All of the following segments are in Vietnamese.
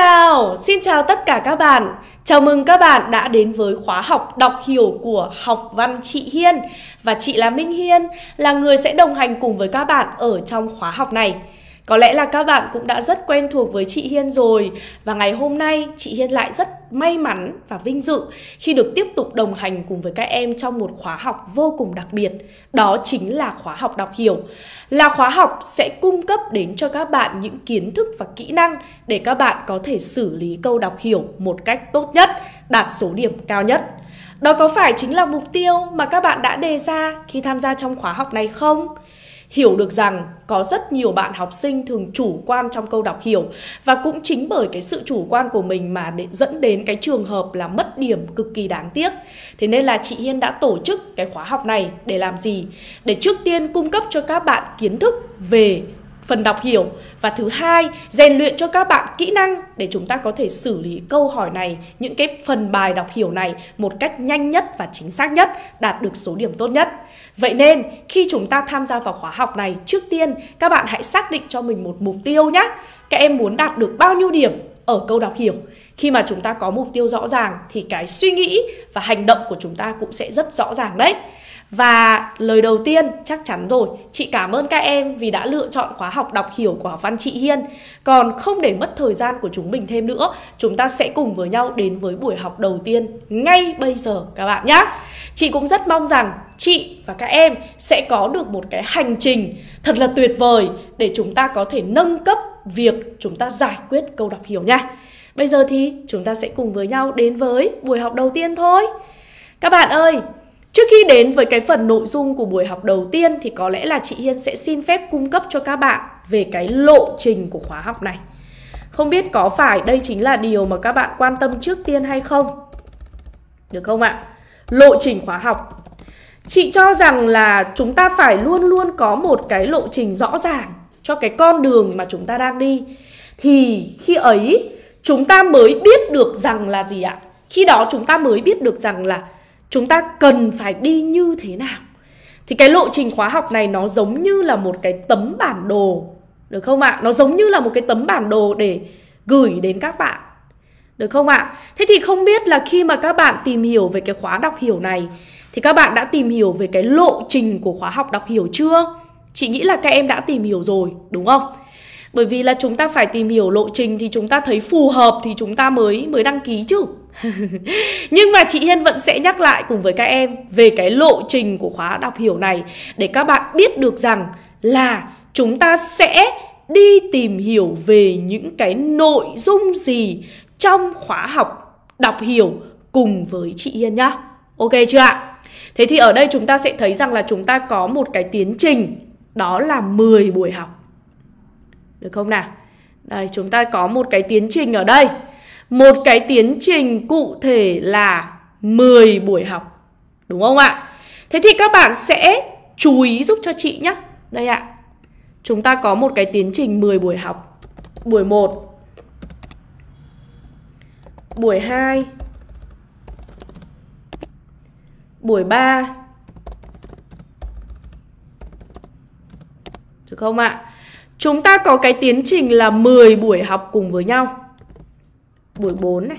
chào, xin chào tất cả các bạn. Chào mừng các bạn đã đến với khóa học đọc hiểu của học văn chị Hiên và chị là Minh Hiên là người sẽ đồng hành cùng với các bạn ở trong khóa học này. Có lẽ là các bạn cũng đã rất quen thuộc với chị Hiên rồi. Và ngày hôm nay, chị Hiên lại rất may mắn và vinh dự Khi được tiếp tục đồng hành cùng với các em trong một khóa học vô cùng đặc biệt. Đó chính là khóa học đọc hiểu. Là khóa học sẽ cung cấp đến cho các bạn những kiến thức và kỹ năng Để các bạn có thể xử lý câu đọc hiểu một cách tốt nhất, Đạt số điểm cao nhất. Đó có phải chính là mục tiêu mà các bạn đã đề ra khi tham gia trong khóa học này không? Hiểu được rằng có rất nhiều bạn học sinh thường chủ quan trong câu đọc hiểu và cũng chính bởi cái sự chủ quan của mình mà để dẫn đến cái trường hợp là mất điểm cực kỳ đáng tiếc. Thế nên là chị Hiên đã tổ chức cái khóa học này để làm gì? Để trước tiên cung cấp cho các bạn kiến thức về phần đọc hiểu. Và thứ hai, rèn luyện cho các bạn kỹ năng để chúng ta có thể xử lý câu hỏi này, những cái phần bài đọc hiểu này một cách nhanh nhất và chính xác nhất, đạt được số điểm tốt nhất. Vậy nên, khi chúng ta tham gia vào khóa học này, trước tiên, các bạn hãy xác định cho mình một mục tiêu nhé các em muốn đạt được bao nhiêu điểm ở câu đọc hiểu. Khi mà chúng ta có mục tiêu rõ ràng thì cái suy nghĩ và hành động của chúng ta cũng sẽ rất rõ ràng đấy và lời đầu tiên chắc chắn rồi, chị cảm ơn các em vì đã lựa chọn khóa học đọc hiểu của học văn chị Hiên. Còn không để mất thời gian của chúng mình thêm nữa, chúng ta sẽ cùng với nhau đến với buổi học đầu tiên ngay bây giờ các bạn nhé. Chị cũng rất mong rằng chị và các em sẽ có được một cái hành trình thật là tuyệt vời để chúng ta có thể nâng cấp việc chúng ta giải quyết câu đọc hiểu nha. Bây giờ thì chúng ta sẽ cùng với nhau đến với buổi học đầu tiên thôi. Các bạn ơi, Trước khi đến với cái phần nội dung của buổi học đầu tiên thì có lẽ là chị Hiên sẽ xin phép cung cấp cho các bạn về cái lộ trình của khóa học này. Không biết có phải đây chính là điều mà các bạn quan tâm trước tiên hay không? Được không ạ? Lộ trình khóa học. Chị cho rằng là chúng ta phải luôn luôn có một cái lộ trình rõ ràng cho cái con đường mà chúng ta đang đi. Thì khi ấy, chúng ta mới biết được rằng là gì ạ? Khi đó chúng ta mới biết được rằng là chúng ta cần phải đi như thế nào? Thì cái lộ trình khóa học này nó giống như là một cái tấm bản đồ, được không ạ? Nó giống như là một cái tấm bản đồ để gửi đến các bạn, được không ạ? Thế thì không biết là khi mà các bạn tìm hiểu về cái khóa đọc hiểu này, thì các bạn đã tìm hiểu về cái lộ trình của khóa học đọc hiểu chưa? Chị nghĩ là các em đã tìm hiểu rồi, đúng không? Bởi vì là chúng ta phải tìm hiểu lộ trình thì chúng ta thấy phù hợp thì chúng ta mới mới đăng ký chứ. Nhưng mà chị Hiên vẫn sẽ nhắc lại cùng với các em về cái lộ trình của khóa đọc hiểu này để các bạn biết được rằng là chúng ta sẽ đi tìm hiểu về những cái nội dung gì trong khóa học đọc hiểu cùng với chị Hiên nhá. Ok chưa ạ? Thế thì ở đây chúng ta sẽ thấy rằng là chúng ta có một cái tiến trình đó là 10 buổi học. Được không nào? Đây, chúng ta có một cái tiến trình ở đây một cái tiến trình cụ thể là 10 buổi học. Đúng không ạ? Thế thì các bạn sẽ chú ý giúp cho chị nhé. Đây ạ. Chúng ta có một cái tiến trình 10 buổi học. Buổi 1 Buổi 2 Buổi 3 Được không ạ? Chúng ta có cái tiến trình là 10 buổi học cùng với nhau buổi 4 này.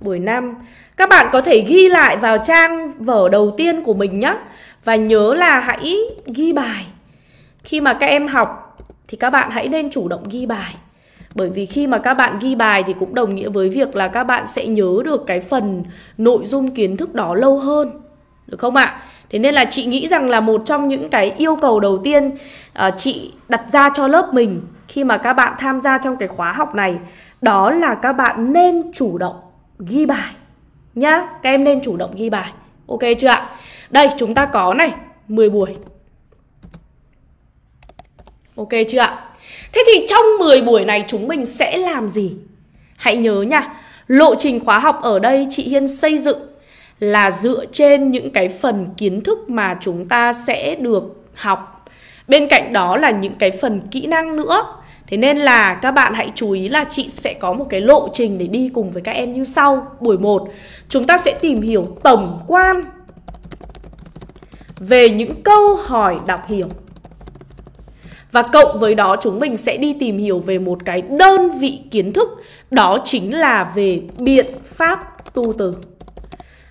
Buổi 5 Các bạn có thể ghi lại vào trang vở đầu tiên của mình nhé Và nhớ là hãy ghi bài. Khi mà các em học thì các bạn hãy nên chủ động ghi bài. Bởi vì khi mà các bạn ghi bài thì cũng đồng nghĩa với việc là các bạn sẽ nhớ được cái phần nội dung kiến thức đó lâu hơn. Được không ạ? Thế nên là chị nghĩ rằng là một trong những cái yêu cầu đầu tiên uh, chị đặt ra cho lớp mình khi mà các bạn tham gia trong cái khóa học này đó là các bạn nên chủ động ghi bài nhá. Các em nên chủ động ghi bài. Ok chưa ạ? Đây chúng ta có này 10 buổi. Ok chưa ạ? Thế thì trong 10 buổi này chúng mình sẽ làm gì? Hãy nhớ nha, lộ trình khóa học ở đây chị Hiên xây dựng là dựa trên những cái phần kiến thức mà chúng ta sẽ được học. Bên cạnh đó là những cái phần kỹ năng nữa. Thế nên là các bạn hãy chú ý là chị sẽ có một cái lộ trình để đi cùng với các em như sau. Buổi 1, chúng ta sẽ tìm hiểu tổng quan về những câu hỏi đọc hiểu. Và cộng với đó chúng mình sẽ đi tìm hiểu về một cái đơn vị kiến thức Đó chính là về biện pháp tu từ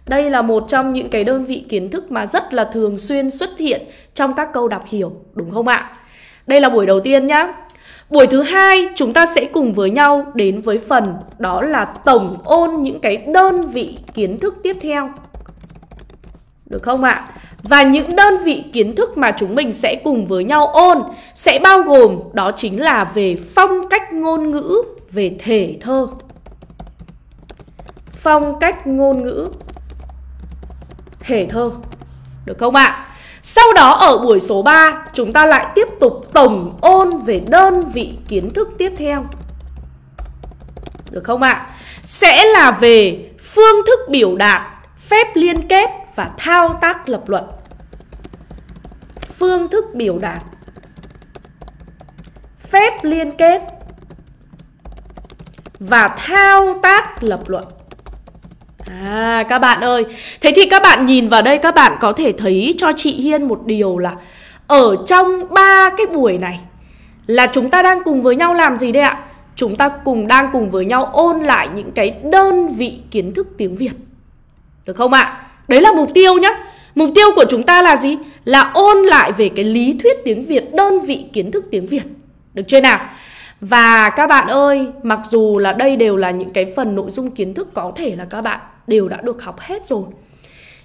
đây là một trong những cái đơn vị kiến thức mà rất là thường xuyên xuất hiện trong các câu đọc hiểu, đúng không ạ? Đây là buổi đầu tiên nhá. Buổi thứ hai chúng ta sẽ cùng với nhau đến với phần đó là tổng ôn những cái đơn vị kiến thức tiếp theo. Được không ạ? Và những đơn vị kiến thức mà chúng mình sẽ cùng với nhau ôn sẽ bao gồm đó chính là về phong cách ngôn ngữ, về thể thơ. Phong cách ngôn ngữ, thể thơ. Được không ạ? Sau đó ở buổi số 3 chúng ta lại tiếp tục tổng ôn về đơn vị kiến thức tiếp theo. Được không ạ? Sẽ là về phương thức biểu đạt, phép liên kết và thao tác lập luận. Phương thức biểu đạt, phép liên kết và thao tác lập luận. À các bạn ơi Thế thì các bạn nhìn vào đây các bạn có thể thấy cho chị Hiên một điều là Ở trong ba cái buổi này Là chúng ta đang cùng với nhau làm gì đây ạ? Chúng ta cùng đang cùng với nhau ôn lại những cái đơn vị kiến thức tiếng Việt Được không ạ? Đấy là mục tiêu nhá Mục tiêu của chúng ta là gì? Là ôn lại về cái lý thuyết tiếng Việt Đơn vị kiến thức tiếng Việt Được chưa nào? Và các bạn ơi, mặc dù là đây đều là những cái phần nội dung kiến thức có thể là các bạn đều đã được học hết rồi.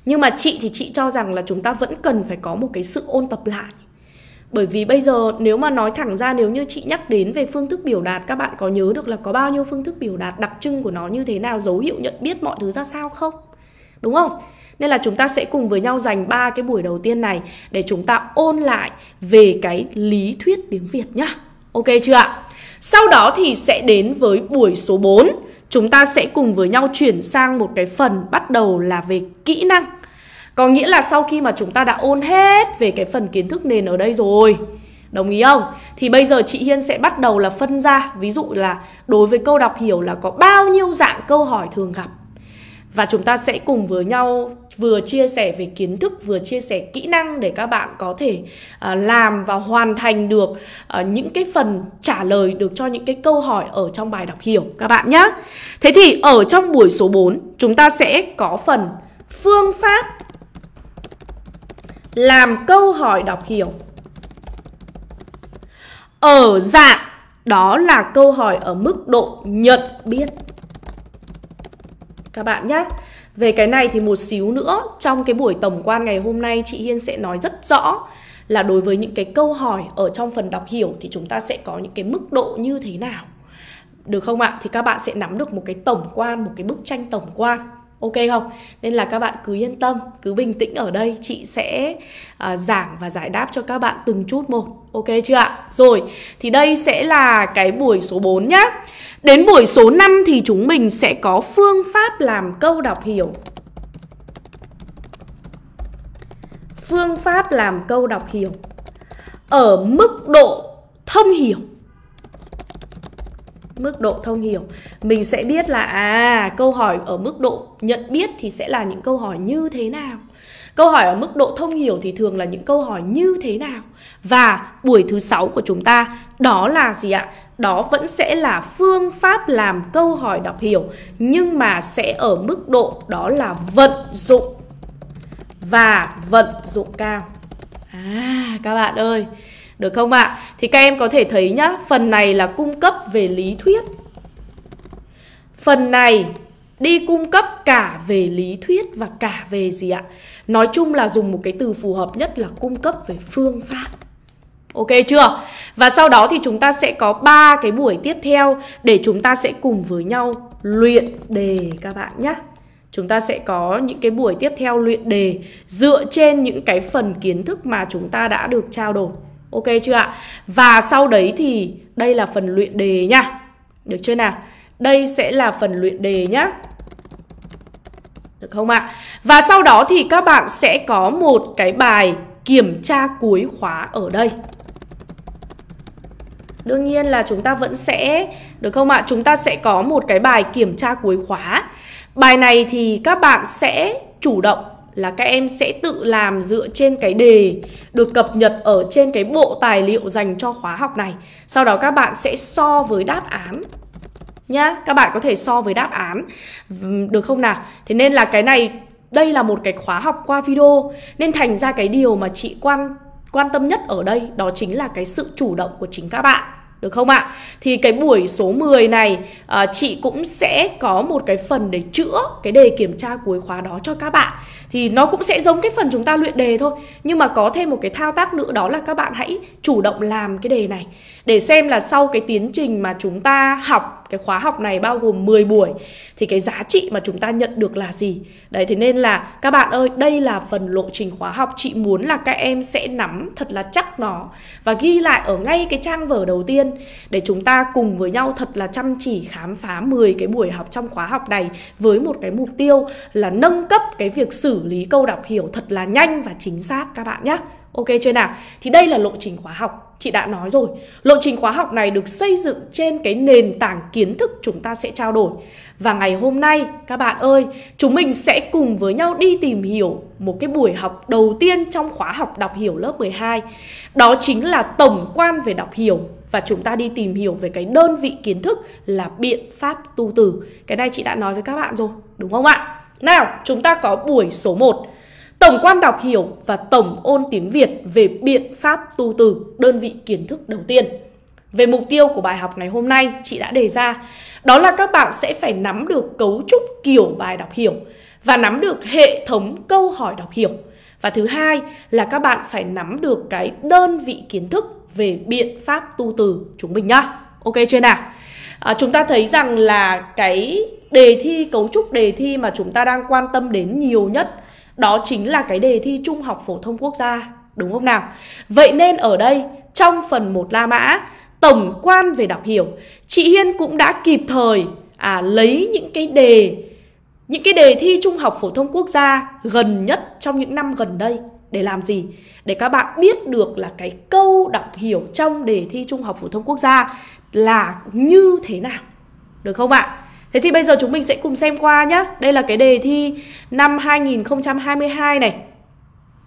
Nhưng mà chị thì chị cho rằng là chúng ta vẫn cần phải có một cái sự ôn tập lại. Bởi vì bây giờ nếu mà nói thẳng ra, nếu như chị nhắc đến về phương thức biểu đạt, các bạn có nhớ được là có bao nhiêu phương thức biểu đạt đặc trưng của nó như thế nào, dấu hiệu nhận biết mọi thứ ra sao không? Đúng không? Nên là chúng ta sẽ cùng với nhau dành ba cái buổi đầu tiên này để chúng ta ôn lại về cái lý thuyết tiếng Việt nhá. Ok chưa ạ? Sau đó thì sẽ đến với buổi số 4 chúng ta sẽ cùng với nhau chuyển sang một cái phần bắt đầu là về kỹ năng. Có nghĩa là sau khi mà chúng ta đã ôn hết về cái phần kiến thức nền ở đây rồi, Đồng ý không? Thì bây giờ chị Hiên sẽ bắt đầu là phân ra Ví dụ là đối với câu đọc hiểu là có bao nhiêu dạng câu hỏi thường gặp và chúng ta sẽ cùng với nhau vừa chia sẻ về kiến thức vừa chia sẻ kỹ năng để các bạn có thể uh, làm và hoàn thành được uh, những cái phần trả lời được cho những cái câu hỏi ở trong bài đọc hiểu các bạn nhé. Thế thì ở trong buổi số 4 chúng ta sẽ có phần phương pháp làm câu hỏi đọc hiểu. Ở dạng đó là câu hỏi ở mức độ nhận biết. Các bạn nhé. Về cái này thì một xíu nữa trong cái buổi tổng quan ngày hôm nay chị Hiên sẽ nói rất rõ là đối với những cái câu hỏi ở trong phần đọc hiểu thì chúng ta sẽ có những cái mức độ như thế nào. Được không ạ? Thì các bạn sẽ nắm được một cái tổng quan, một cái bức tranh tổng quan. Ok không? Nên là các bạn cứ yên tâm, cứ bình tĩnh ở đây. Chị sẽ uh, giảng và giải đáp cho các bạn từng chút một. Ok chưa ạ? Rồi, thì đây sẽ là cái buổi số 4 nhá. Đến buổi số 5 thì chúng mình sẽ có phương pháp làm câu đọc hiểu. Phương pháp làm câu đọc hiểu. Ở mức độ thông hiểu mức độ thông hiểu mình sẽ biết là à câu hỏi ở mức độ nhận biết thì sẽ là những câu hỏi như thế nào? Câu hỏi ở mức độ thông hiểu thì thường là những câu hỏi như thế nào? Và buổi thứ sáu của chúng ta, đó là gì ạ? Đó vẫn sẽ là phương pháp làm câu hỏi đọc hiểu, nhưng mà sẽ ở mức độ đó là vận dụng. Và vận dụng cao. À các bạn ơi được không ạ? À? Thì các em có thể thấy nhá, phần này là cung cấp về lý thuyết. Phần này đi cung cấp cả về lý thuyết và cả về gì ạ? Nói chung là dùng một cái từ phù hợp nhất là cung cấp về phương pháp. Ok chưa? Và sau đó thì chúng ta sẽ có ba cái buổi tiếp theo để chúng ta sẽ cùng với nhau luyện đề các bạn nhé. Chúng ta sẽ có những cái buổi tiếp theo luyện đề dựa trên những cái phần kiến thức mà chúng ta đã được trao đổi. Ok chưa ạ? Và sau đấy thì đây là phần luyện đề nha, Được chưa nào? Đây sẽ là phần luyện đề nhá. Được không ạ? Và sau đó thì các bạn sẽ có một cái bài kiểm tra cuối khóa ở đây. Đương nhiên là chúng ta vẫn sẽ được không ạ? Chúng ta sẽ có một cái bài kiểm tra cuối khóa. Bài này thì các bạn sẽ chủ động là các em sẽ tự làm dựa trên cái đề được cập nhật ở trên cái bộ tài liệu dành cho khóa học này. Sau đó các bạn sẽ so với đáp án nhá. Các bạn có thể so với đáp án được không nào? Thế nên là cái này, đây là một cái khóa học qua video nên thành ra cái điều mà chị quan quan tâm nhất ở đây đó chính là cái sự chủ động của chính các bạn được không ạ? Thì cái buổi số 10 này à, chị cũng sẽ có một cái phần để chữa cái đề kiểm tra cuối khóa đó cho các bạn. Thì nó cũng sẽ giống cái phần chúng ta luyện đề thôi. Nhưng mà có thêm một cái thao tác nữa đó là các bạn hãy chủ động làm cái đề này. Để xem là sau cái tiến trình mà chúng ta học cái khóa học này bao gồm 10 buổi, Thì cái giá trị mà chúng ta nhận được là gì? Đấy, thế nên là các bạn ơi, đây là phần lộ trình khóa học. Chị muốn là các em sẽ nắm thật là chắc nó Và ghi lại ở ngay cái trang vở đầu tiên Để chúng ta cùng với nhau thật là chăm chỉ khám phá 10 cái buổi học trong khóa học này Với một cái mục tiêu là nâng cấp cái việc xử lý câu đọc hiểu thật là nhanh và chính xác các bạn nhé Ok chưa nào? Thì đây là lộ trình khóa học Chị đã nói rồi Lộ trình khóa học này được xây dựng trên cái nền tảng kiến thức chúng ta sẽ trao đổi Và ngày hôm nay các bạn ơi Chúng mình sẽ cùng với nhau đi tìm hiểu Một cái buổi học đầu tiên trong khóa học đọc hiểu lớp 12 Đó chính là tổng quan về đọc hiểu và chúng ta đi tìm hiểu về cái đơn vị kiến thức là biện pháp tu từ. Cái này chị đã nói với các bạn rồi, đúng không ạ? Nào, chúng ta có buổi số 1 Tổng quan đọc hiểu và tổng ôn tiếng Việt về biện pháp tu từ, đơn vị kiến thức đầu tiên. Về mục tiêu của bài học ngày hôm nay, chị đã đề ra, đó là các bạn sẽ phải nắm được cấu trúc kiểu bài đọc hiểu và nắm được hệ thống câu hỏi đọc hiểu. Và thứ hai là các bạn phải nắm được cái đơn vị kiến thức về biện pháp tu từ chúng mình nhá. Ok chưa nào? À, chúng ta thấy rằng là cái đề thi, cấu trúc đề thi mà chúng ta đang quan tâm đến nhiều nhất đó chính là cái đề thi Trung học Phổ thông Quốc gia Đúng không nào? Vậy nên ở đây trong phần 1 La Mã Tổng quan về đọc hiểu Chị Hiên cũng đã kịp thời à, lấy những cái đề Những cái đề thi Trung học Phổ thông Quốc gia gần nhất trong những năm gần đây Để làm gì? Để các bạn biết được là cái câu đọc hiểu trong đề thi Trung học Phổ thông Quốc gia là như thế nào Được không ạ? Thế thì bây giờ chúng mình sẽ cùng xem qua nhé Đây là cái đề thi năm 2022 này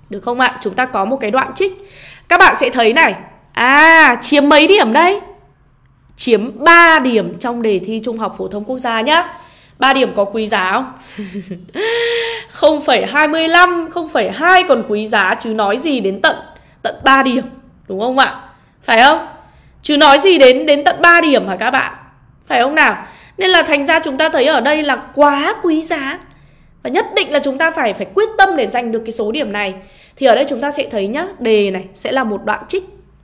Được không ạ? Chúng ta có một cái đoạn trích Các bạn sẽ thấy này À, chiếm mấy điểm đây? Chiếm 3 điểm trong đề thi Trung học Phổ thông Quốc gia nhá 3 điểm có quý giá không? 0,25, 0,2 còn quý giá chứ nói gì đến tận tận 3 điểm Đúng không ạ? Phải không? Chứ nói gì đến đến tận 3 điểm hả các bạn? Phải không nào? Nên là thành ra chúng ta thấy ở đây là quá quý giá. Và nhất định là chúng ta phải phải quyết tâm để giành được cái số điểm này. Thì ở đây chúng ta sẽ thấy nhá Đề này sẽ là một đoạn trích.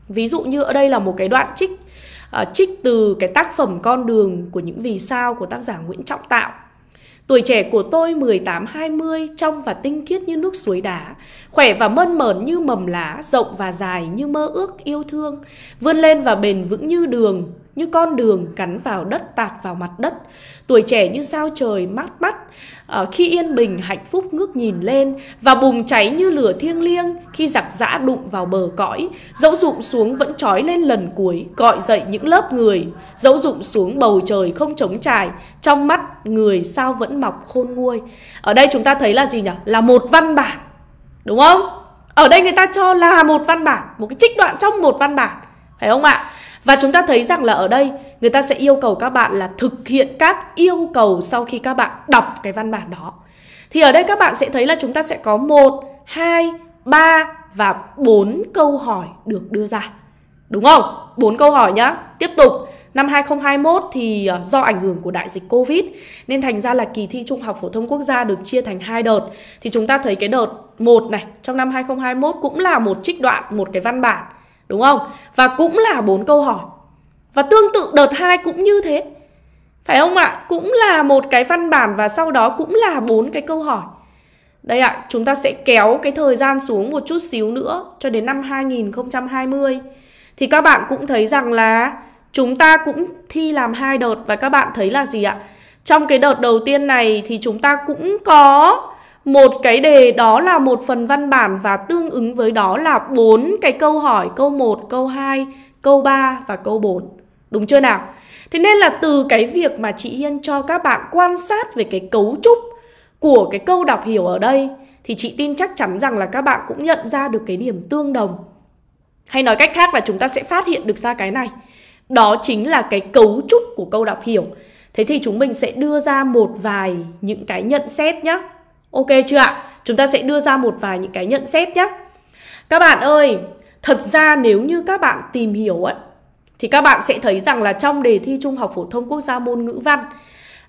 Ví dụ như ở đây là một cái đoạn trích uh, Trích từ cái tác phẩm Con đường của những vì sao của tác giả Nguyễn Trọng Tạo. Tuổi trẻ của tôi 18-20 trong và tinh khiết như nước suối đá, khỏe và mơn mởn như mầm lá, rộng và dài như mơ ước yêu thương, vươn lên và bền vững như đường, như con đường cắn vào đất tạc vào mặt đất. Tuổi trẻ như sao trời mát mắt. À, khi yên bình hạnh phúc ngước nhìn lên và bùng cháy như lửa thiêng liêng khi giặc giã đụng vào bờ cõi. Dẫu rụng xuống vẫn trói lên lần cuối gọi dậy những lớp người. Dẫu rụng xuống bầu trời không trống trải trong mắt người sao vẫn mọc khôn nguôi. Ở đây chúng ta thấy là gì nhỉ? Là một văn bản đúng không? Ở đây người ta cho là một văn bản một cái trích đoạn trong một văn bản phải không ạ? Và chúng ta thấy rằng là ở đây người ta sẽ yêu cầu các bạn là thực hiện các yêu cầu sau khi các bạn đọc cái văn bản đó. Thì ở đây các bạn sẽ thấy là chúng ta sẽ có 1, 2, 3 và 4 câu hỏi được đưa ra. Đúng không? 4 câu hỏi nhá. Tiếp tục, năm 2021 thì ờ, do ảnh hưởng của đại dịch Covid nên thành ra là kỳ thi Trung học phổ thông quốc gia được chia thành hai đợt. Thì chúng ta thấy cái đợt 1 này trong năm 2021 cũng là một trích đoạn, một cái văn bản Đúng không? Và cũng là bốn câu hỏi. Và tương tự đợt 2 cũng như thế. Phải không ạ? Cũng là một cái văn bản và sau đó cũng là bốn cái câu hỏi. Đây ạ, chúng ta sẽ kéo cái thời gian xuống một chút xíu nữa cho đến năm 2020. Thì các bạn cũng thấy rằng là chúng ta cũng thi làm hai đợt và các bạn thấy là gì ạ? Trong cái đợt đầu tiên này thì chúng ta cũng có một cái đề đó là một phần văn bản và tương ứng với đó là bốn cái câu hỏi câu 1, câu 2, câu 3 và câu 4. Đúng chưa nào? Thế nên là từ cái việc mà chị Hiên cho các bạn quan sát về cái cấu trúc của cái câu đọc hiểu ở đây thì chị tin chắc chắn rằng là các bạn cũng nhận ra được cái điểm tương đồng. Hay nói cách khác là chúng ta sẽ phát hiện được ra cái này. Đó chính là cái cấu trúc của câu đọc hiểu. Thế thì chúng mình sẽ đưa ra một vài những cái nhận xét nhé. Ok chưa ạ? Chúng ta sẽ đưa ra một vài những cái nhận xét nhé. Các bạn ơi, thật ra nếu như các bạn tìm hiểu ấy, thì các bạn sẽ thấy rằng là trong đề thi Trung học phổ thông quốc gia môn ngữ văn,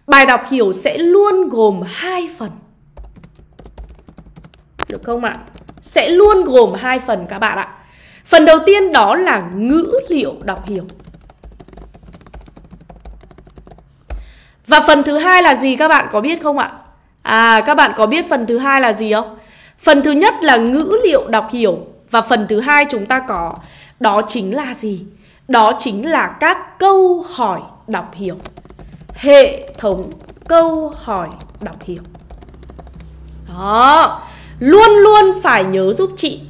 bài đọc hiểu sẽ luôn gồm hai phần. Được không ạ? Sẽ luôn gồm hai phần các bạn ạ. Phần đầu tiên đó là ngữ liệu đọc hiểu. Và phần thứ hai là gì các bạn có biết không ạ? À các bạn có biết phần thứ hai là gì không? Phần thứ nhất là ngữ liệu đọc hiểu và phần thứ hai chúng ta có đó chính là gì? Đó chính là các câu hỏi đọc hiểu. Hệ thống câu hỏi đọc hiểu. Đó, luôn luôn phải nhớ giúp chị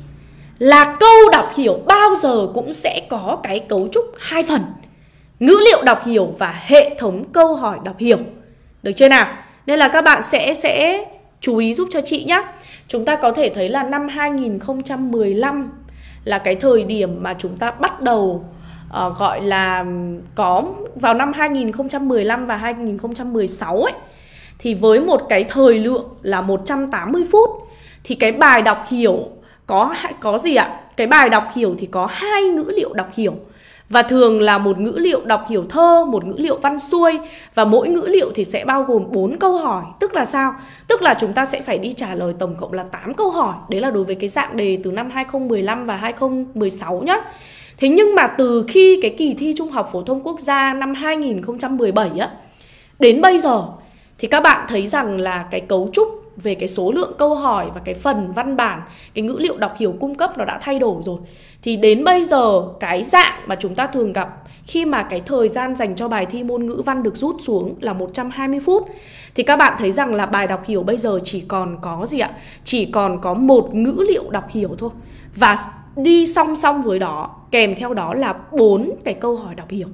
là câu đọc hiểu bao giờ cũng sẽ có cái cấu trúc hai phần. Ngữ liệu đọc hiểu và hệ thống câu hỏi đọc hiểu. Được chưa nào? Nên là các bạn sẽ sẽ chú ý giúp cho chị nhé. Chúng ta có thể thấy là năm 2015 là cái thời điểm mà chúng ta bắt đầu uh, gọi là có vào năm 2015 và 2016 ấy thì với một cái thời lượng là 180 phút thì cái bài đọc hiểu có có gì ạ? Cái bài đọc hiểu thì có hai ngữ liệu đọc hiểu và thường là một ngữ liệu đọc hiểu thơ, một ngữ liệu văn xuôi và mỗi ngữ liệu thì sẽ bao gồm 4 câu hỏi. Tức là sao? Tức là chúng ta sẽ phải đi trả lời tổng cộng là 8 câu hỏi. Đấy là đối với cái dạng đề từ năm 2015 và 2016 nhá. Thế nhưng mà từ khi cái kỳ thi Trung học phổ thông quốc gia năm 2017 á đến bây giờ thì các bạn thấy rằng là cái cấu trúc về cái số lượng câu hỏi và cái phần văn bản cái ngữ liệu đọc hiểu cung cấp nó đã thay đổi rồi thì đến bây giờ cái dạng mà chúng ta thường gặp khi mà cái thời gian dành cho bài thi môn ngữ văn được rút xuống là 120 phút thì các bạn thấy rằng là bài đọc hiểu bây giờ chỉ còn có gì ạ? Chỉ còn có một ngữ liệu đọc hiểu thôi. Và đi song song với đó, kèm theo đó là bốn cái câu hỏi đọc hiểu.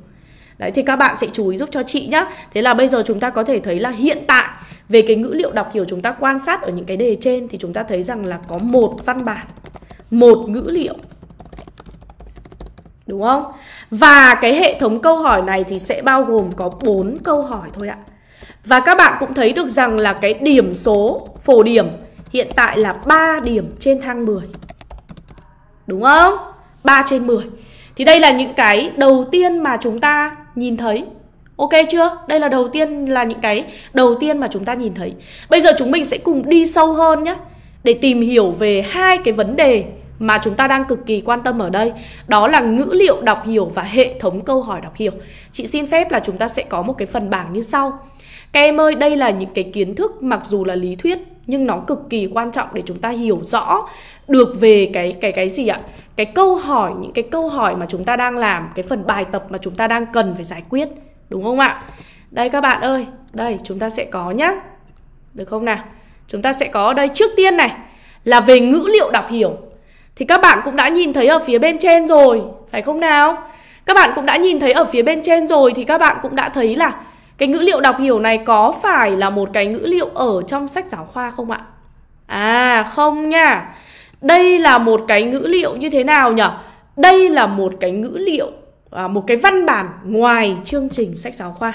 Đấy thì các bạn sẽ chú ý giúp cho chị nhá. Thế là bây giờ chúng ta có thể thấy là hiện tại về cái ngữ liệu đọc hiểu chúng ta quan sát ở những cái đề trên thì chúng ta thấy rằng là có một văn bản, một ngữ liệu. Đúng không? Và cái hệ thống câu hỏi này thì sẽ bao gồm có 4 câu hỏi thôi ạ. Và các bạn cũng thấy được rằng là cái điểm số phổ điểm hiện tại là 3 điểm trên thang 10. Đúng không? 3 trên 10. Thì đây là những cái đầu tiên mà chúng ta nhìn thấy Ok chưa? Đây là đầu tiên là những cái đầu tiên mà chúng ta nhìn thấy. Bây giờ chúng mình sẽ cùng đi sâu hơn nhé để tìm hiểu về hai cái vấn đề mà chúng ta đang cực kỳ quan tâm ở đây Đó là ngữ liệu đọc hiểu và hệ thống câu hỏi đọc hiểu Chị xin phép là chúng ta sẽ có một cái phần bảng như sau Các em ơi, đây là những cái kiến thức mặc dù là lý thuyết nhưng nó cực kỳ quan trọng để chúng ta hiểu rõ được về cái cái cái gì ạ? Cái câu hỏi, những cái câu hỏi mà chúng ta đang làm Cái phần bài tập mà chúng ta đang cần phải giải quyết Đúng không ạ? Đây các bạn ơi, đây chúng ta sẽ có nhá. Được không nào? Chúng ta sẽ có ở đây trước tiên này là về ngữ liệu đọc hiểu. Thì các bạn cũng đã nhìn thấy ở phía bên trên rồi, phải không nào? Các bạn cũng đã nhìn thấy ở phía bên trên rồi thì các bạn cũng đã thấy là cái ngữ liệu đọc hiểu này có phải là một cái ngữ liệu ở trong sách giáo khoa không ạ? À không nha. Đây là một cái ngữ liệu như thế nào nhỉ? Đây là một cái ngữ liệu à, một cái văn bản ngoài chương trình sách giáo khoa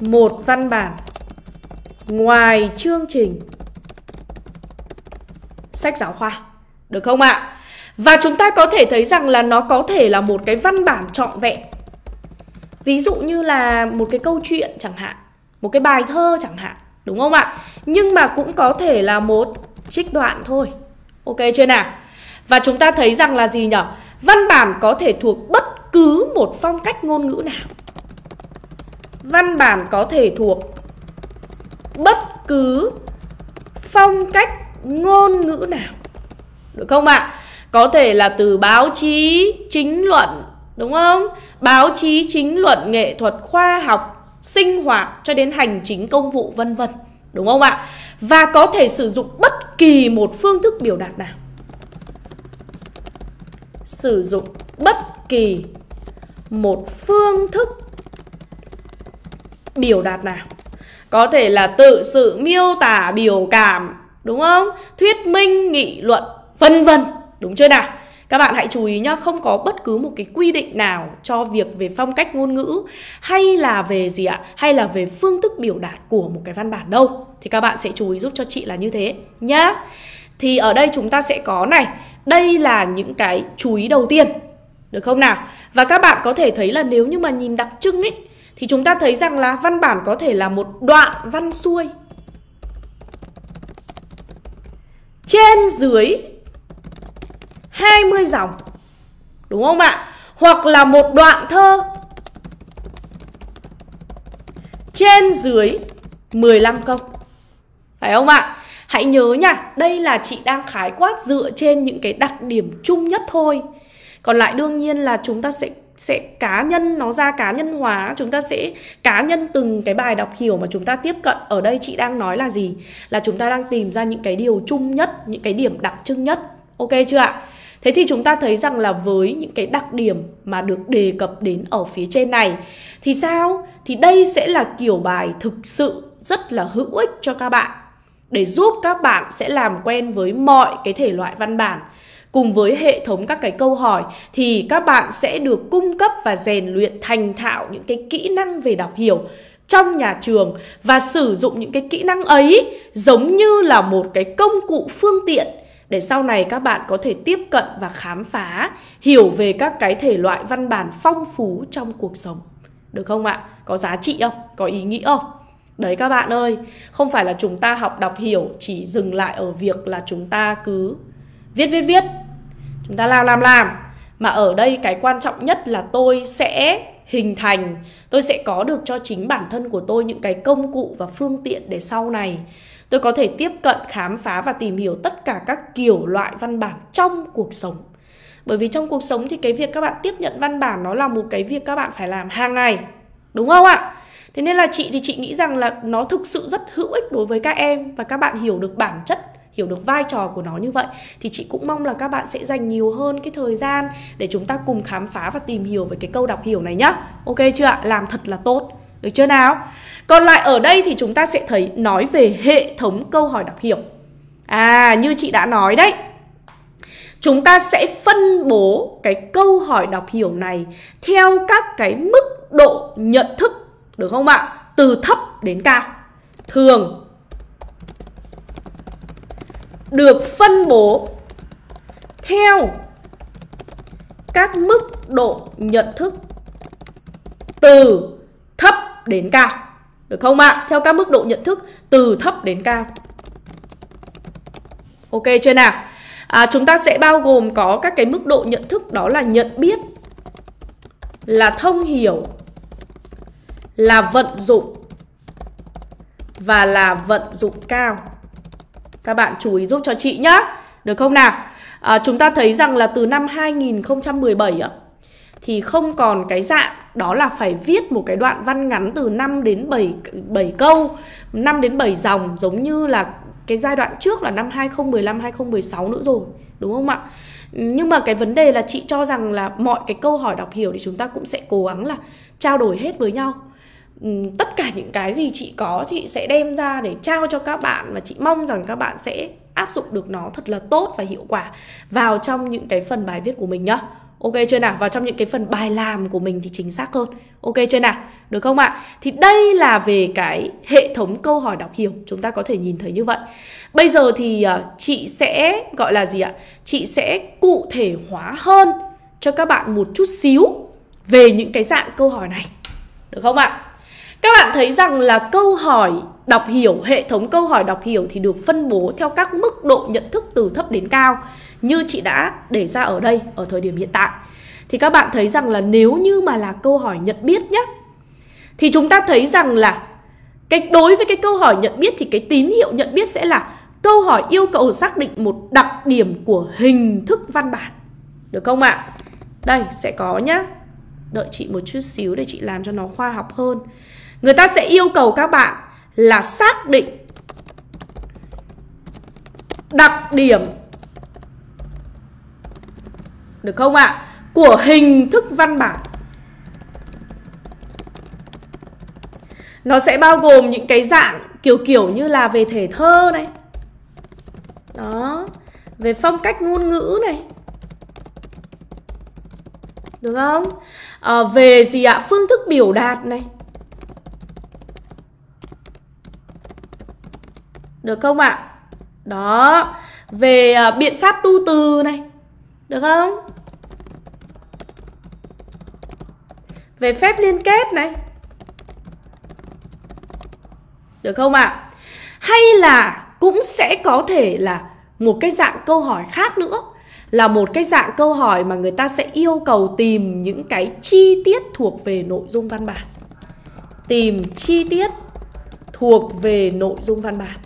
một văn bản ngoài chương trình sách giáo khoa được không ạ và chúng ta có thể thấy rằng là nó có thể là một cái văn bản trọn vẹn ví dụ như là một cái câu chuyện chẳng hạn một cái bài thơ chẳng hạn đúng không ạ nhưng mà cũng có thể là một trích đoạn thôi ok chưa nào và chúng ta thấy rằng là gì nhở Văn bản có thể thuộc bất cứ một phong cách ngôn ngữ nào Văn bản có thể thuộc bất cứ phong cách ngôn ngữ nào Được không ạ? À? Có thể là từ báo chí, chính luận, đúng không? Báo chí, chính luận, nghệ thuật, khoa học, sinh hoạt cho đến hành chính công vụ vân vân Đúng không ạ? Và có thể sử dụng bất kỳ một phương thức biểu đạt nào sử dụng bất kỳ một phương thức biểu đạt nào có thể là tự sự miêu tả biểu cảm Đúng không? Thuyết minh, nghị luận, vân vân. Đúng chưa nào? Các bạn hãy chú ý nhá, không có bất cứ một cái quy định nào cho việc về phong cách ngôn ngữ hay là về gì ạ? Hay là về phương thức biểu đạt của một cái văn bản đâu. Thì các bạn sẽ chú ý giúp cho chị là như thế nhá. Thì ở đây chúng ta sẽ có này, đây là những cái chú ý đầu tiên. Được không nào? Và các bạn có thể thấy là nếu như mà nhìn đặc trưng ấy thì chúng ta thấy rằng là văn bản có thể là một đoạn văn xuôi. Trên dưới 20 dòng. Đúng không ạ? Hoặc là một đoạn thơ. Trên dưới 15 câu. Phải không ạ? Hãy nhớ nha, đây là chị đang khái quát dựa trên những cái đặc điểm chung nhất thôi. Còn lại đương nhiên là chúng ta sẽ sẽ cá nhân nó ra cá nhân hóa. Chúng ta sẽ cá nhân từng cái bài đọc hiểu mà chúng ta tiếp cận. Ở đây chị đang nói là gì? Là chúng ta đang tìm ra những cái điều chung nhất những cái điểm đặc trưng nhất. Ok chưa ạ? Thế thì chúng ta thấy rằng là với những cái đặc điểm mà được đề cập đến ở phía trên này, thì sao? Thì đây sẽ là kiểu bài thực sự rất là hữu ích cho các bạn để giúp các bạn sẽ làm quen với mọi cái thể loại văn bản cùng với hệ thống các cái câu hỏi, thì các bạn sẽ được cung cấp và rèn luyện thành thạo những cái kỹ năng về đọc hiểu trong nhà trường và sử dụng những cái kỹ năng ấy giống như là một cái công cụ phương tiện để sau này các bạn có thể tiếp cận và khám phá, hiểu về các cái thể loại văn bản phong phú trong cuộc sống. Được không ạ? Có giá trị không? Có ý nghĩa không? Đấy các bạn ơi, không phải là chúng ta học đọc hiểu chỉ dừng lại ở việc là chúng ta cứ viết viết viết. Chúng ta làm làm làm. Mà ở đây cái quan trọng nhất là tôi sẽ hình thành, tôi sẽ có được cho chính bản thân của tôi những cái công cụ và phương tiện để sau này Tôi có thể tiếp cận, khám phá và tìm hiểu tất cả các kiểu loại văn bản trong cuộc sống. Bởi vì trong cuộc sống thì cái việc các bạn tiếp nhận văn bản nó là một cái việc các bạn phải làm hàng ngày. Đúng không ạ? Thế nên là chị thì chị nghĩ rằng là nó thực sự rất hữu ích đối với các em và các bạn hiểu được bản chất hiểu được vai trò của nó như vậy thì chị cũng mong là các bạn sẽ dành nhiều hơn cái thời gian để chúng ta cùng khám phá và tìm hiểu về cái câu đọc hiểu này nhá. Ok chưa ạ? Làm thật là tốt. Được chưa nào? Còn lại ở đây thì chúng ta sẽ thấy nói về hệ thống câu hỏi đọc hiểu. À, như chị đã nói đấy. Chúng ta sẽ phân bố cái câu hỏi đọc hiểu này theo các cái mức độ nhận thức, được không ạ? Từ thấp đến cao. Thường được phân bố theo các mức độ nhận thức từ đến cao Được không ạ? Theo các mức độ nhận thức từ thấp đến cao Ok chưa nào? À, chúng ta sẽ bao gồm có các cái mức độ nhận thức đó là nhận biết Là thông hiểu Là vận dụng Và là vận dụng cao Các bạn chú ý giúp cho chị nhá Được không nào? À, chúng ta thấy rằng là từ năm 2017 ạ, thì không còn cái dạng đó là phải viết một cái đoạn văn ngắn từ 5 đến 7 7 câu, 5 đến 7 dòng giống như là cái giai đoạn trước là năm 2015 2016 nữa rồi, đúng không ạ? Nhưng mà cái vấn đề là chị cho rằng là mọi cái câu hỏi đọc hiểu thì chúng ta cũng sẽ cố gắng là trao đổi hết với nhau. Ừ, tất cả những cái gì chị có chị sẽ đem ra để trao cho các bạn và chị mong rằng các bạn sẽ áp dụng được nó thật là tốt và hiệu quả vào trong những cái phần bài viết của mình nhá. Ok chưa nào? Vào trong những cái phần bài làm của mình thì chính xác hơn. Ok chưa nào? Được không ạ? Thì đây là về cái hệ thống câu hỏi đọc hiểu. Chúng ta có thể nhìn thấy như vậy. Bây giờ thì à, chị sẽ gọi là gì ạ? Chị sẽ cụ thể hóa hơn cho các bạn một chút xíu về những cái dạng câu hỏi này. Được không ạ? Các bạn thấy rằng là câu hỏi đọc hiểu, hệ thống câu hỏi đọc hiểu thì được phân bố theo các mức độ nhận thức từ thấp đến cao như chị đã để ra ở đây ở thời điểm hiện tại. Thì các bạn thấy rằng là nếu như mà là câu hỏi nhận biết nhé thì chúng ta thấy rằng là cái đối với cái câu hỏi nhận biết thì cái tín hiệu nhận biết sẽ là câu hỏi yêu cầu xác định một đặc điểm của hình thức văn bản. Được không ạ? Đây sẽ có nhá. Đợi chị một chút xíu để chị làm cho nó khoa học hơn. Người ta sẽ yêu cầu các bạn là xác định đặc điểm được không ạ? Của hình thức văn bản Nó sẽ bao gồm những cái dạng kiểu kiểu như là về thể thơ này Đó Về phong cách ngôn ngữ này Được không? À, về gì ạ? Phương thức biểu đạt này Được không ạ? Đó Về uh, biện pháp tu từ này Được không? Về phép liên kết này Được không ạ? Hay là cũng sẽ có thể là một cái dạng câu hỏi khác nữa là một cái dạng câu hỏi mà người ta sẽ yêu cầu tìm những cái chi tiết thuộc về nội dung văn bản. Tìm chi tiết thuộc về nội dung văn bản.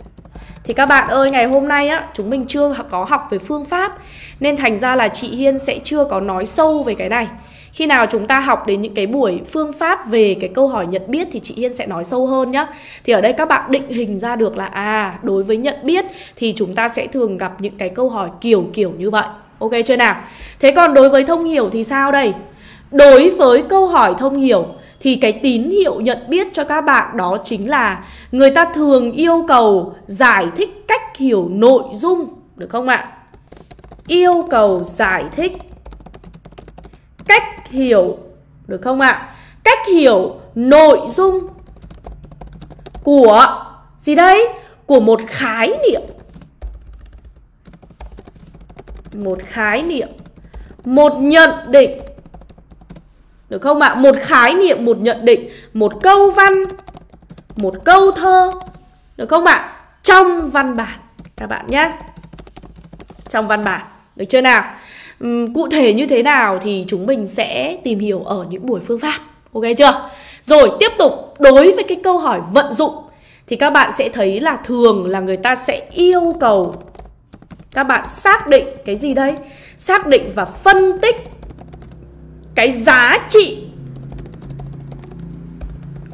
Thì các bạn ơi, ngày hôm nay á, chúng mình chưa có học về phương pháp Nên thành ra là chị Hiên sẽ chưa có nói sâu về cái này Khi nào chúng ta học đến những cái buổi phương pháp về cái câu hỏi nhận biết Thì chị Hiên sẽ nói sâu hơn nhá Thì ở đây các bạn định hình ra được là À, đối với nhận biết thì chúng ta sẽ thường gặp những cái câu hỏi kiểu kiểu như vậy Ok chưa nào? Thế còn đối với thông hiểu thì sao đây? Đối với câu hỏi thông hiểu thì cái tín hiệu nhận biết cho các bạn đó chính là người ta thường yêu cầu giải thích cách hiểu nội dung được không ạ? Yêu cầu giải thích cách hiểu được không ạ? Cách hiểu nội dung của gì đây? Của một khái niệm. Một khái niệm, một nhận định được không ạ? Một khái niệm, một nhận định, một câu văn, một câu thơ. Được không ạ? Trong văn bản các bạn nhé. Trong văn bản. Được chưa nào? Uhm, cụ thể như thế nào thì chúng mình sẽ tìm hiểu ở những buổi phương pháp. Ok chưa? Rồi tiếp tục đối với cái câu hỏi vận dụng thì các bạn sẽ thấy là thường là người ta sẽ yêu cầu các bạn xác định cái gì đây? Xác định và phân tích cái giá trị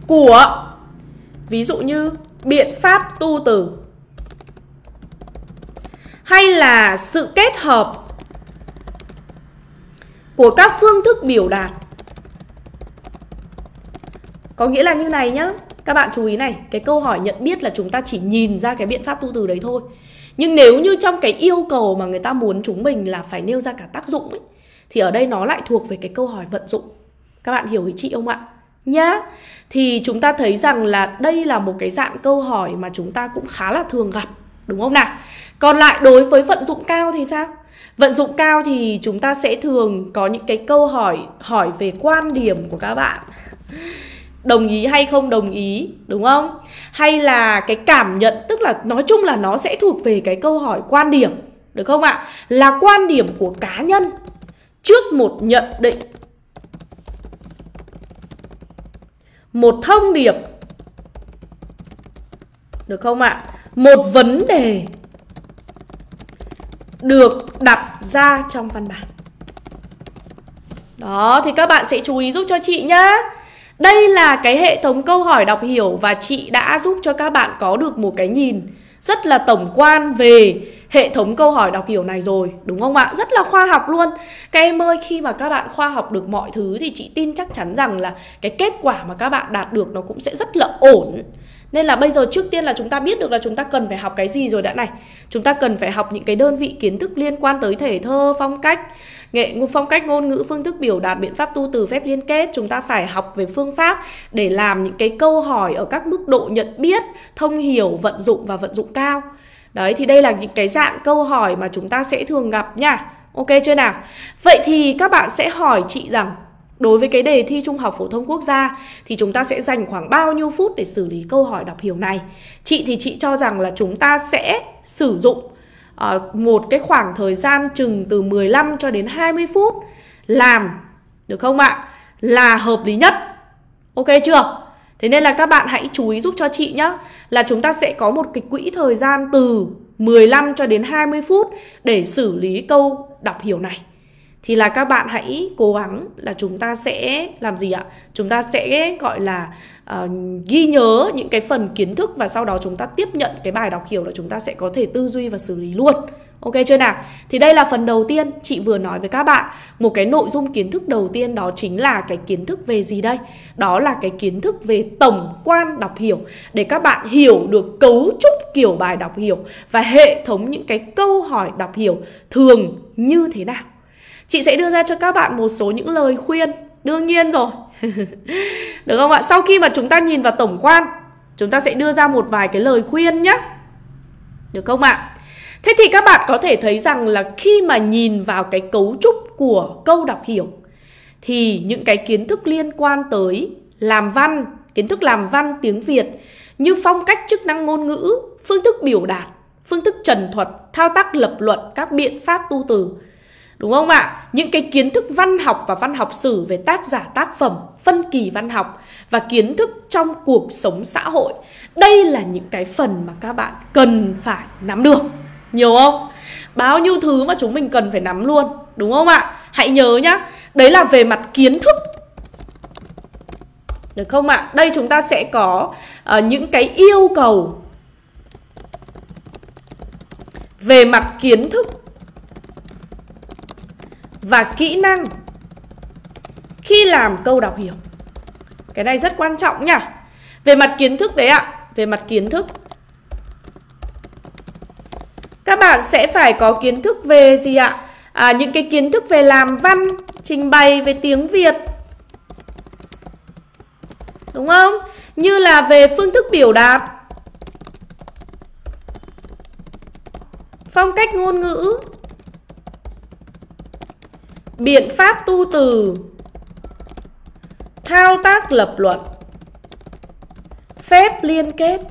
của, ví dụ như biện pháp tu từ, hay là sự kết hợp của các phương thức biểu đạt. Có nghĩa là như này nhá, các bạn chú ý này, cái câu hỏi nhận biết là chúng ta chỉ nhìn ra cái biện pháp tu từ đấy thôi. Nhưng nếu như trong cái yêu cầu mà người ta muốn chúng mình là phải nêu ra cả tác dụng ấy thì ở đây nó lại thuộc về cái câu hỏi vận dụng. Các bạn hiểu ý chị không ạ? Nhá. Thì chúng ta thấy rằng là đây là một cái dạng câu hỏi mà chúng ta cũng khá là thường gặp, đúng không nào? Còn lại đối với vận dụng cao thì sao? Vận dụng cao thì chúng ta sẽ thường có những cái câu hỏi hỏi về quan điểm của các bạn. Đồng ý hay không đồng ý, đúng không? Hay là cái cảm nhận, tức là nói chung là nó sẽ thuộc về cái câu hỏi quan điểm, được không ạ? Là quan điểm của cá nhân trước một nhận định. Một thông điệp. Được không ạ? Một vấn đề được đặt ra trong văn bản. Đó, thì các bạn sẽ chú ý giúp cho chị nhá. Đây là cái hệ thống câu hỏi đọc hiểu và chị đã giúp cho các bạn có được một cái nhìn rất là tổng quan về hệ thống câu hỏi đọc hiểu này rồi đúng không ạ? Rất là khoa học luôn. Các em ơi khi mà các bạn khoa học được mọi thứ thì chị tin chắc chắn rằng là cái kết quả mà các bạn đạt được nó cũng sẽ rất là ổn. Nên là bây giờ trước tiên là chúng ta biết được là chúng ta cần phải học cái gì rồi đã này. Chúng ta cần phải học những cái đơn vị kiến thức liên quan tới thể thơ, phong cách Nghệ phong cách ngôn ngữ, phương thức biểu đạt, biện pháp tu từ, phép liên kết. Chúng ta phải học về phương pháp để làm những cái câu hỏi ở các mức độ nhận biết, thông hiểu, vận dụng và vận dụng cao. Đấy thì đây là những cái dạng câu hỏi mà chúng ta sẽ thường gặp nha Ok chưa nào? Vậy thì các bạn sẽ hỏi chị rằng Đối với cái đề thi Trung học phổ thông quốc gia thì chúng ta sẽ dành khoảng bao nhiêu phút để xử lý câu hỏi đọc hiểu này? Chị thì chị cho rằng là chúng ta sẽ sử dụng uh, một cái khoảng thời gian chừng từ 15 cho đến 20 phút làm được không ạ? Là hợp lý nhất. Ok chưa? Thế nên là các bạn hãy chú ý giúp cho chị nhé Là chúng ta sẽ có một cái quỹ thời gian từ 15 cho đến 20 phút để xử lý câu đọc hiểu này thì là các bạn hãy cố gắng là chúng ta sẽ làm gì ạ? Chúng ta sẽ gọi là uh, ghi nhớ những cái phần kiến thức và sau đó chúng ta tiếp nhận cái bài đọc hiểu là chúng ta sẽ có thể tư duy và xử lý luôn. Ok chưa nào? Thì đây là phần đầu tiên chị vừa nói với các bạn Một cái nội dung kiến thức đầu tiên đó chính là cái kiến thức về gì đây? Đó là cái kiến thức về tổng quan đọc hiểu Để các bạn hiểu được cấu trúc kiểu bài đọc hiểu Và hệ thống những cái câu hỏi đọc hiểu thường như thế nào Chị sẽ đưa ra cho các bạn một số những lời khuyên Đương nhiên rồi Được không ạ? Sau khi mà chúng ta nhìn vào tổng quan, Chúng ta sẽ đưa ra một vài cái lời khuyên nhé Được không ạ? Thế thì các bạn có thể thấy rằng là khi mà nhìn vào cái cấu trúc của câu đọc hiểu Thì những cái kiến thức liên quan tới làm văn, kiến thức làm văn tiếng Việt Như phong cách chức năng ngôn ngữ, phương thức biểu đạt, phương thức trần thuật, thao tác lập luận, các biện pháp tu từ Đúng không ạ? Những cái kiến thức văn học và văn học sử về tác giả tác phẩm, phân kỳ văn học và kiến thức trong cuộc sống xã hội. Đây là những cái phần mà các bạn cần phải nắm được. Nhiều không? Bao nhiêu thứ mà chúng mình cần phải nắm luôn. Đúng không ạ? Hãy nhớ nhá. Đấy là về mặt kiến thức. Được không ạ? Đây chúng ta sẽ có uh, những cái yêu cầu về mặt kiến thức và kỹ năng khi làm câu đọc hiểu. Cái này rất quan trọng nhá. Về mặt kiến thức đấy ạ, về mặt kiến thức. Các bạn sẽ phải có kiến thức về gì ạ? À, những cái kiến thức về làm văn, trình bày về tiếng Việt. Đúng không? Như là về phương thức biểu đạt. Phong cách ngôn ngữ biện pháp tu từ thao tác lập luận phép liên kết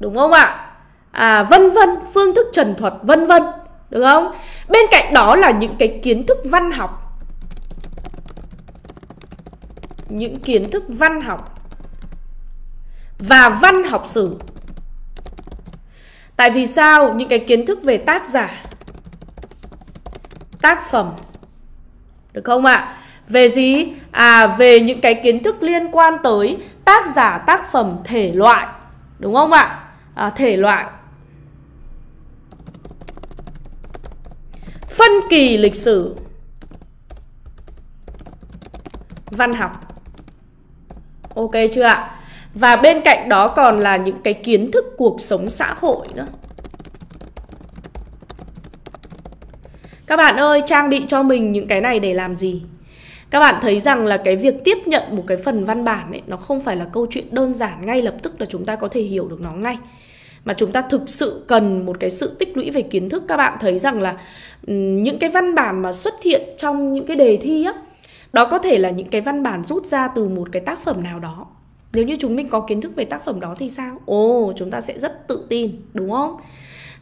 đúng không ạ? À vân vân phương thức trần thuật vân vân. Đúng không? Bên cạnh đó là những cái kiến thức văn học. Những kiến thức văn học và văn học sử. Tại vì sao những cái kiến thức về tác giả tác phẩm được không ạ? Về gì? À về những cái kiến thức liên quan tới tác giả tác phẩm thể loại. Đúng không ạ? à, À, thể loại. Phân kỳ lịch sử. Văn học. Ok chưa ạ? Và bên cạnh đó còn là những cái kiến thức cuộc sống xã hội nữa. Các bạn ơi, trang bị cho mình những cái này để làm gì? Các bạn thấy rằng là cái việc tiếp nhận một cái phần văn bản ấy Nó không phải là câu chuyện đơn giản ngay lập tức là chúng ta có thể hiểu được nó ngay. Mà chúng ta thực sự cần một cái sự tích lũy về kiến thức Các bạn thấy rằng là ừ, những cái văn bản mà xuất hiện trong những cái đề thi á Đó có thể là những cái văn bản rút ra từ một cái tác phẩm nào đó Nếu như chúng mình có kiến thức về tác phẩm đó thì sao? Ồ, chúng ta sẽ rất tự tin, đúng không?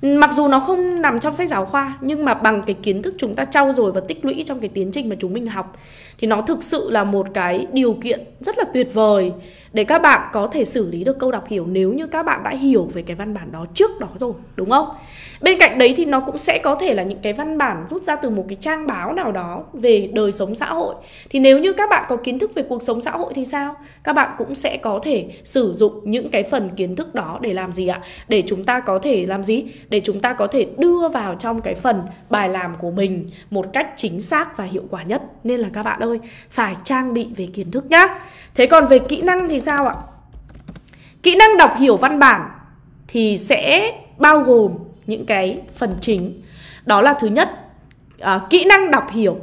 Mặc dù nó không nằm trong sách giáo khoa nhưng mà bằng cái kiến thức chúng ta trau dồi và tích lũy trong cái tiến trình mà chúng mình học thì nó thực sự là một cái điều kiện rất là tuyệt vời để các bạn có thể xử lý được câu đọc hiểu nếu như các bạn đã hiểu về cái văn bản đó trước đó rồi, đúng không? Bên cạnh đấy thì nó cũng sẽ có thể là những cái văn bản rút ra từ một cái trang báo nào đó về đời sống xã hội. Thì nếu như các bạn có kiến thức về cuộc sống xã hội thì sao? Các bạn cũng sẽ có thể sử dụng những cái phần kiến thức đó để làm gì ạ? Để chúng ta có thể làm gì? Để chúng ta có thể đưa vào trong cái phần bài làm của mình một cách chính xác và hiệu quả nhất. Nên là các bạn ơi, phải trang bị về kiến thức nhá. Thế còn về kỹ năng thì sao ạ? Kỹ năng đọc hiểu văn bản thì sẽ bao gồm những cái phần chính. Đó là thứ nhất, à, kỹ năng đọc hiểu.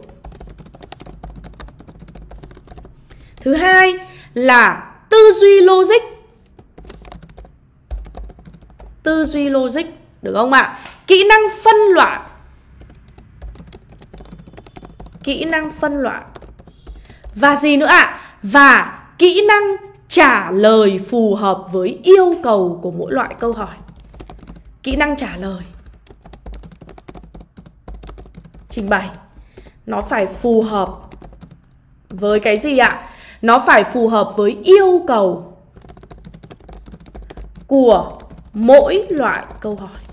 Thứ hai là tư duy logic. Tư duy logic, được không ạ? Kỹ năng phân loại. Kỹ năng phân loại. Và gì nữa ạ? Và kỹ năng trả lời phù hợp với yêu cầu của mỗi loại câu hỏi kỹ năng trả lời trình bày nó phải phù hợp với cái gì ạ nó phải phù hợp với yêu cầu của mỗi loại câu hỏi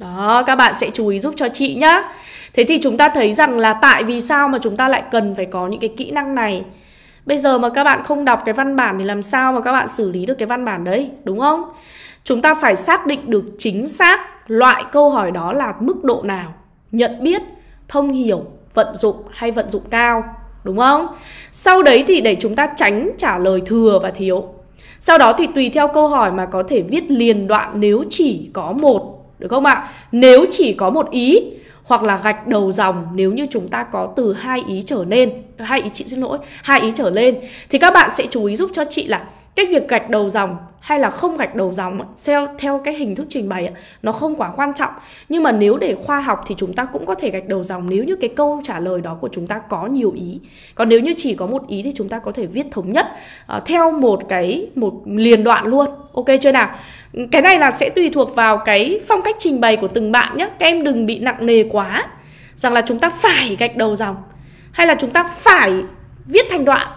đó các bạn sẽ chú ý giúp cho chị nhá thế thì chúng ta thấy rằng là tại vì sao mà chúng ta lại cần phải có những cái kỹ năng này Bây giờ mà các bạn không đọc cái văn bản thì làm sao mà các bạn xử lý được cái văn bản đấy, đúng không? chúng ta phải xác định được chính xác loại câu hỏi đó là mức độ nào. Nhận biết, thông hiểu, vận dụng hay vận dụng cao. Đúng không? Sau đấy thì để chúng ta tránh trả lời thừa và thiếu. Sau đó thì tùy theo câu hỏi mà có thể viết liền đoạn nếu chỉ có một. Được không ạ? Nếu chỉ có một ý, hoặc là gạch đầu dòng, nếu như chúng ta có từ hai ý trở lên hai ý, chị xin lỗi, hai ý trở lên, thì các bạn sẽ chú ý giúp cho chị là cái việc gạch đầu dòng hay là không gạch đầu dòng theo theo cái hình thức trình bày nó không quá quan trọng. Nhưng mà nếu để khoa học thì chúng ta cũng có thể gạch đầu dòng nếu như cái câu trả lời đó của chúng ta có nhiều ý. Còn nếu như chỉ có một ý thì chúng ta có thể viết thống nhất uh, theo một cái một liền đoạn luôn. Ok chưa nào? Cái này là sẽ tùy thuộc vào cái phong cách trình bày của từng bạn nhé các em đừng bị nặng nề quá rằng là chúng ta phải gạch đầu dòng hay là chúng ta phải viết thành đoạn.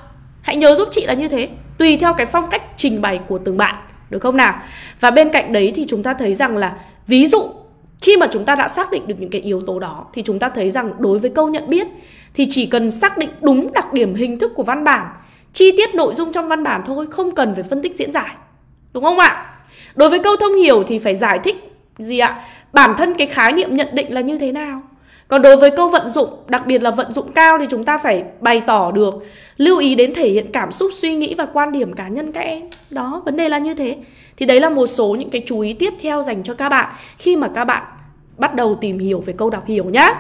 Hãy nhớ giúp chị là như thế tùy theo cái phong cách trình bày của từng bạn, được không nào? Và bên cạnh đấy thì chúng ta thấy rằng là, ví dụ, khi mà chúng ta đã xác định được những cái yếu tố đó, thì chúng ta thấy rằng đối với câu nhận biết, thì chỉ cần xác định đúng đặc điểm hình thức của văn bản, chi tiết nội dung trong văn bản thôi, không cần phải phân tích diễn giải, đúng không ạ? Đối với câu thông hiểu thì phải giải thích gì ạ? Bản thân cái khái niệm nhận định là như thế nào? Còn đối với câu vận dụng, đặc biệt là vận dụng cao thì chúng ta phải bày tỏ được, lưu ý đến thể hiện cảm xúc, suy nghĩ và quan điểm cá nhân các em. Đó, vấn đề là như thế. Thì đấy là một số những cái chú ý tiếp theo dành cho các bạn khi mà các bạn bắt đầu tìm hiểu về câu đọc hiểu nhá.